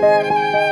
Música